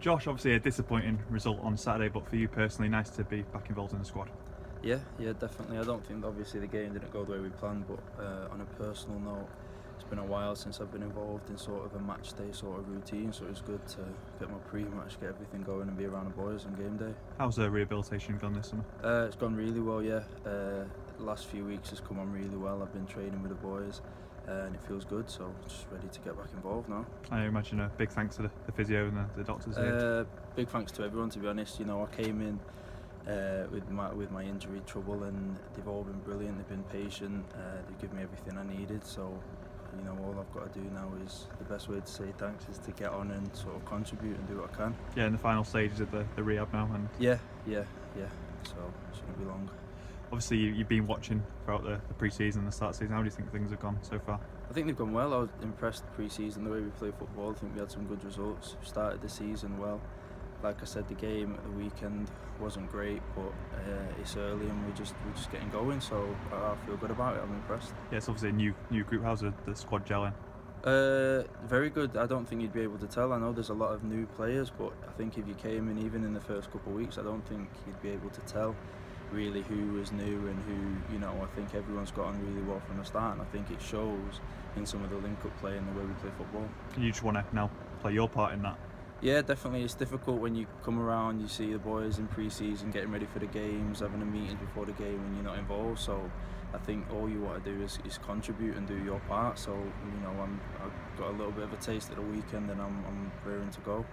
Josh, obviously a disappointing result on Saturday, but for you personally, nice to be back involved in the squad. Yeah, yeah, definitely. I don't think obviously the game didn't go the way we planned, but uh, on a personal note, it's been a while since I've been involved in sort of a match day sort of routine, so it was good to get my pre-match, get everything going, and be around the boys on game day. How's the rehabilitation gone this summer? Uh, it's gone really well, yeah. Uh, the last few weeks has come on really well. I've been training with the boys. Uh, and it feels good, so just ready to get back involved now. I imagine a big thanks to the, the physio and the, the doctors. Uh, big thanks to everyone. To be honest, you know, I came in uh, with my with my injury trouble, and they've all been brilliant. They've been patient. Uh, they've given me everything I needed. So, you know, all I've got to do now is the best way to say thanks is to get on and sort of contribute and do what I can. Yeah, in the final stages of the, the rehab now, and yeah, yeah, yeah. So shouldn't be long. Obviously, you, have been watching throughout the, the pre-season, the start season. How do you think things have gone so far? I think they've gone well. I was impressed pre-season the way we play football. I think we had some good results. We started the season well like I said, the game at the weekend wasn't great, but uh, it's early and we're just we're just getting going. So I feel good about it. I'm impressed. Yeah, it's obviously a new new group. How's the, the squad gelling? Uh, very good. I don't think you'd be able to tell. I know there's a lot of new players, but I think if you came in even in the first couple of weeks, I don't think you'd be able to tell really who was new and who you know. I think everyone's got on really well from the start, and I think it shows in some of the link-up play and the way we play football. You just want to now play your part in that. Yeah, definitely. It's difficult when you come around, you see the boys in pre-season getting ready for the games, having a meeting before the game, and you're not involved. So I think all you want to do is, is contribute and do your part. So you know, I'm, I've got a little bit of a taste of the weekend, and I'm, I'm raring to go.